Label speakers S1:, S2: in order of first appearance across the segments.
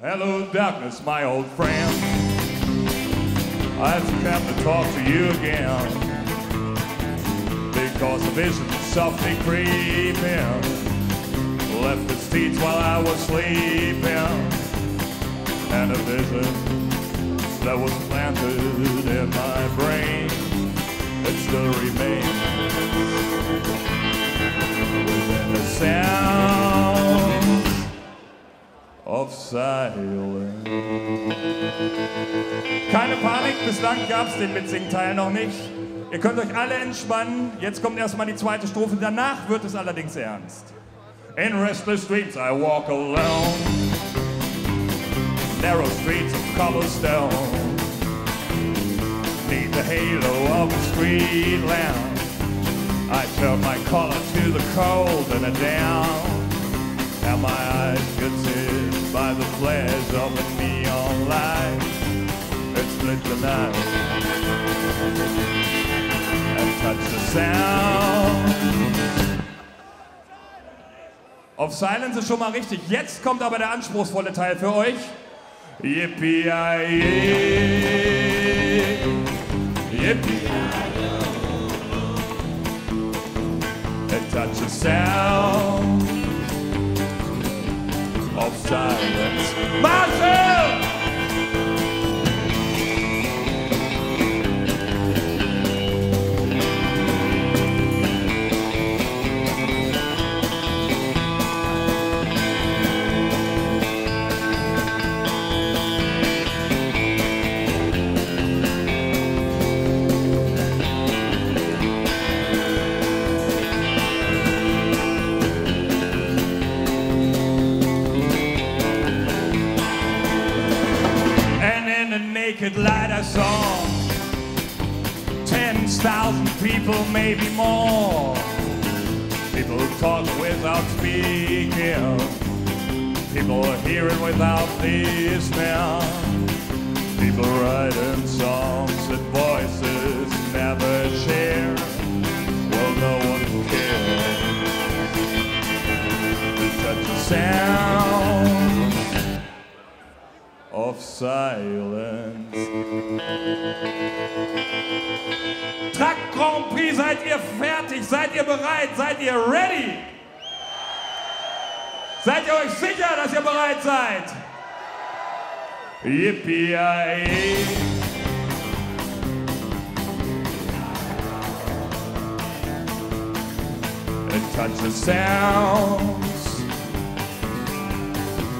S1: Hello, darkness, my old friend. I've come to talk to you again. Because a vision softly creeping left its teeth while I was sleeping. And a vision that was planted in my brain, it still remains within the sound of silence. Keine Panik, bislang gab's den Mitsingteil noch nicht. Ihr könnt euch alle entspannen. Jetzt kommt erstmal die zweite Strophe, danach wird es allerdings ernst. In restless streets I walk alone. Narrow streets of cobblestone. Neath the halo of a street lamp. I turn my collar to the cold and a down. And my eyes get hit by the flares of a neon light. It split the night and touch the sound. Auf Silence ist schon mal richtig. Jetzt kommt aber der anspruchsvolle Teil für euch. Yippie. And touch the sound of silence. Marcel! The naked light I saw 10,000 people, maybe more. People talk without speaking. People hearing without listening. People writing songs that voices never share. Well, no one cares. Such a sound of silence. Truck Grand Prix, seid ihr fertig? Seid ihr bereit? Seid ihr ready? Seid ihr euch sicher, dass ihr bereit seid? Yippie! And touch the sounds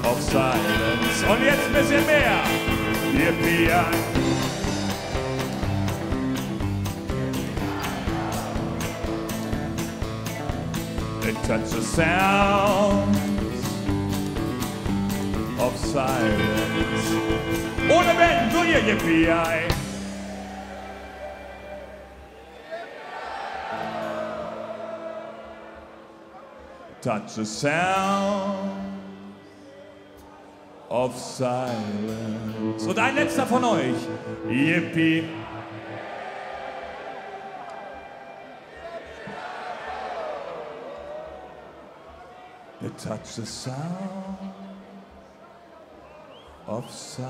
S1: of silence. Und jetzt ein bisschen mehr. Yippie! And touch the sounds of silence. Ohne Band, nur ihr Yippie! Touch the sound of silence. Und ein letzter von euch. Yippie. You touch the sound of silence.